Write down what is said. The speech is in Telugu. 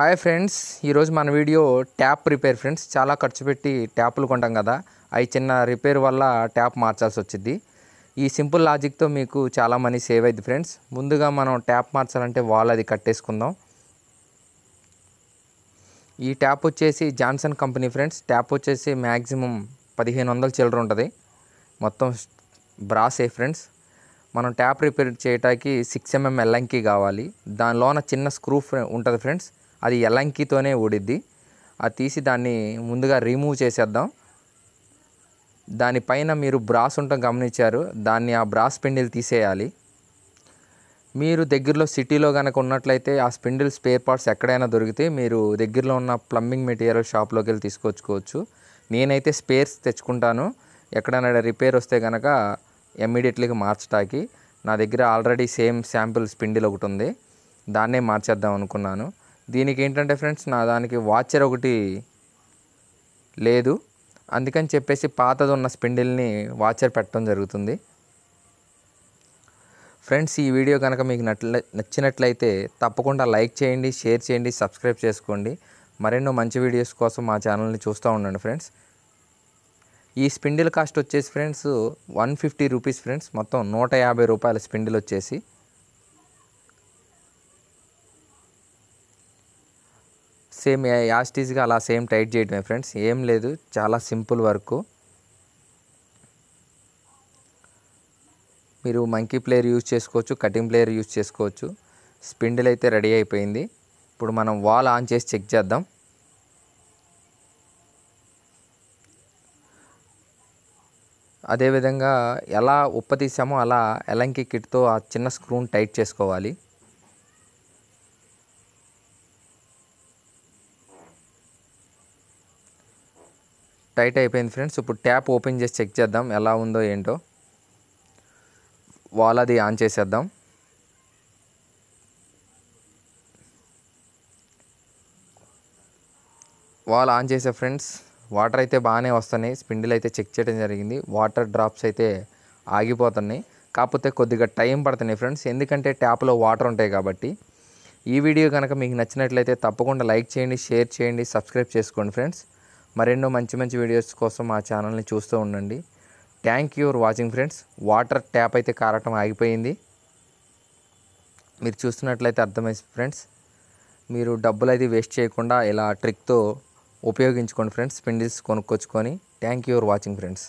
హాయ్ ఫ్రెండ్స్ ఈరోజు మన వీడియో ట్యాప్ రిపేర్ ఫ్రెండ్స్. చాలా ఖర్చు పెట్టి ట్యాప్లు కొంటాం కదా. అవి చిన్న రిపేర్ వల్ల ట్యాప్ మార్చాల్సి వచ్చింది ఈ సింపుల్ లాజిక్తో మీకు చాలా మనీ సేవ్ అయింది ఫ్రెండ్స్. ముందుగా మనం ట్యాప్ మార్చాలంటే వాల్ అది కట్టేసుకుందాం. ఈ ట్యాప్ వచ్చేసి జాన్సన్ కంపెనీ ఫ్రెండ్స్. ట్యాప్ వచ్చేసి మ్యాక్సిమం పదిహేను వందల చిల్లర ఉంటుంది. మొత్తం బ్రాసే ఫ్రెండ్స్. మనం ట్యాప్ రిపేర్ చేయటానికి సిక్స్ ఎంఎం ఎల్లంకి కావాలి. దానిలోన చిన్న స్క్రూ ఉంటుంది ఫ్రెండ్స్. అది ఎలంకితోనే ఊడిద్ది. అది తీసి దాన్ని ముందుగా రిమూవ్ చేసేద్దాం. దానిపైన మీరు బ్రాస్ ఉండటం గమనించారు. దాన్ని ఆ బ్రాస్ స్పిండిల్ తీసేయాలి. మీరు దగ్గరలో సిటీలో కనుక ఉన్నట్లయితే ఆ స్పిండిల్ స్పేర్ పార్ట్స్ ఎక్కడైనా దొరికితే మీరు దగ్గరలో ఉన్న ప్లంబింగ్ మెటీరియల్ షాప్లోకి వెళ్ళి తీసుకొచ్చుకోవచ్చు. నేనైతే స్పేర్స్ తెచ్చుకుంటాను. ఎక్కడైనా రిపేర్ వస్తే కనుక ఇమ్మీడియట్లీగా మార్చడానికి నా దగ్గర ఆల్రెడీ సేమ్ శాంపిల్ స్పిండిల్ ఒకటి ఉంది. దాన్నే మార్చేద్దాం అనుకున్నాను. దీనికి ఏంటంటే ఫ్రెండ్స్ నా దానికి వాచర్ ఒకటి లేదు. అందుకని చెప్పేసి పాతది ఉన్న స్పిండిల్ని వాచర్ పెట్టడం జరుగుతుంది. ఫ్రెండ్స్ ఈ వీడియో కనుక మీకు నట్ల నచ్చినట్లయితే తప్పకుండా లైక్ చేయండి షేర్ చేయండి సబ్స్క్రైబ్ చేసుకోండి. మరెన్నో మంచి వీడియోస్ కోసం మా ఛానల్ని చూస్తూ ఉండండి ఫ్రెండ్స్. ఈ స్పిండిల్ కాస్ట్ వచ్చేసి friends one fifty rupees friends. మొత్తం నూట యాభై రూపాయల స్పిండిల్ వచ్చేసి. సేమ్ యాస్టీస్గా అలా సేమ్ టైట్ చేయడమే ఫ్రెండ్స్. ఏం లేదు చాలా సింపుల్ వర్క్. మీరు మంకీ ప్లేయర్ యూజ్ చేసుకోవచ్చు కటింగ్ ప్లేయర్ యూజ్ చేసుకోవచ్చు. స్పిండిల్ అయితే రెడీ అయిపోయింది. ఇప్పుడు మనం వాల్ ఆన్ చేసి చెక్ చేద్దాం. అదేవిధంగా ఎలా ఉప్ప తీసామో అలా ఎలంకి కిట్తో ఆ చిన్న స్క్రూని టైట్ చేసుకోవాలి. టైట్ అయిపోయింది ఫ్రెండ్స్. ఇప్పుడు ట్యాప్ ఓపెన్ చేసి చెక్ చేద్దాం ఎలా ఉందో ఏంటో. వాల్ అది ఆన్ చేసేద్దాం. వాల్ ఆన్ చేసే ఫ్రెండ్స్ వాటర్ అయితే బాగానే వస్తున్నాయి. స్పిండిల్ అయితే చెక్ చేయడం జరిగింది. వాటర్ డ్రాప్స్ అయితే ఆగిపోతున్నాయి. కాకపోతే కొద్దిగా టైం పడుతున్నాయి ఫ్రెండ్స్. ఎందుకంటే ట్యాప్లో వాటర్ ఉంటాయి కాబట్టి. ఈ వీడియో కనుక మీకు నచ్చినట్లయితే తప్పకుండా లైక్ చేయండి షేర్ చేయండి సబ్స్క్రైబ్ చేసుకోండి ఫ్రెండ్స్. మరెన్నో మంచి మంచి వీడియోస్ కోసం మా ఛానల్ని చూస్తూ ఉండండి. Thank you watching friends water tap అయితే కారటం ఆగిపోయింది. మీరు చూస్తున్నట్లయితే అర్థమైంది ఫ్రెండ్స్ మీరు డబ్బులు అయితే వేస్ట్ చేయకుండా ఇలా ట్రిక్తో ఉపయోగించుకోండి friends spindles కొనుక్కొచ్చుకొని. Thank you watching friends